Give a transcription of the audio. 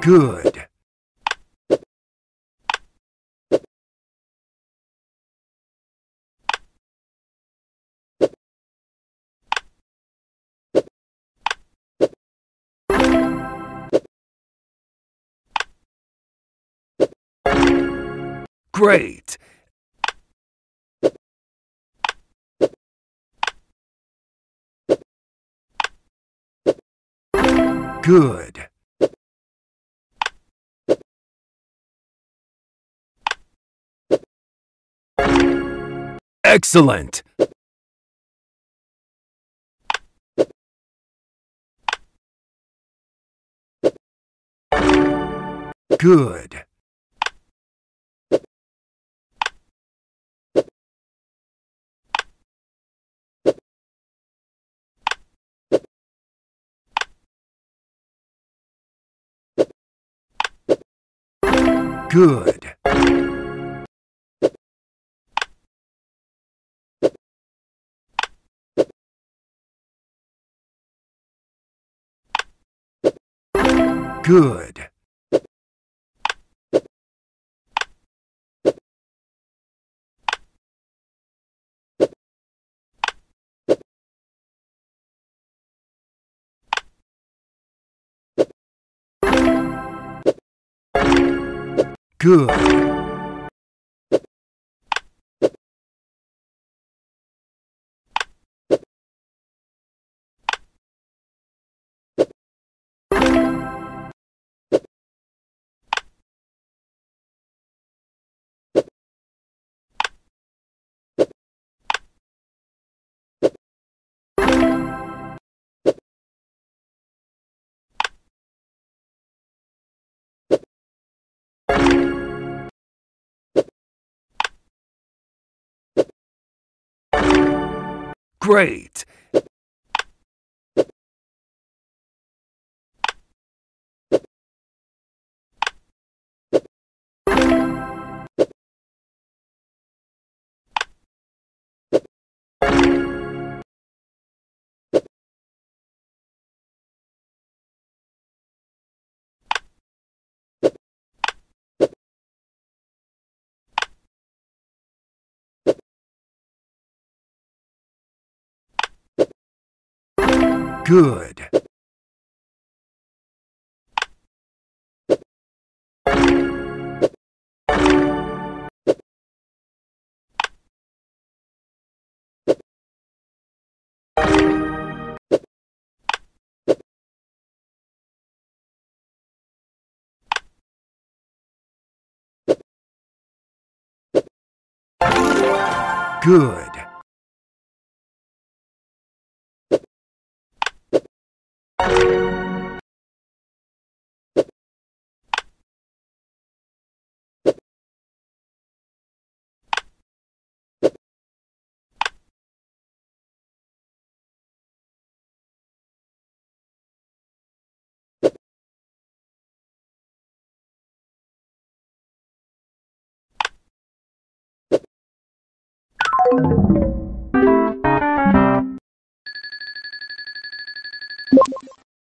Good. Great. Good. Excellent. Good. Good. Good. Good. Great. Good. Good.